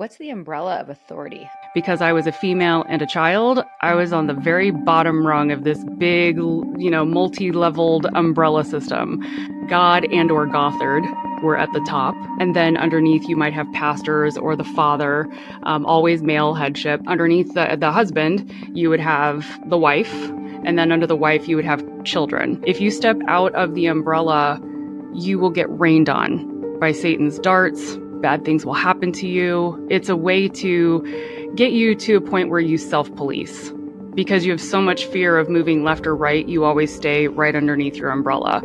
What's the umbrella of authority? Because I was a female and a child, I was on the very bottom rung of this big, you know, multi-leveled umbrella system. God and or Gothard were at the top, and then underneath you might have pastors or the father, um, always male headship. Underneath the the husband, you would have the wife, and then under the wife you would have children. If you step out of the umbrella, you will get rained on by Satan's darts, bad things will happen to you. It's a way to get you to a point where you self police. Because you have so much fear of moving left or right, you always stay right underneath your umbrella.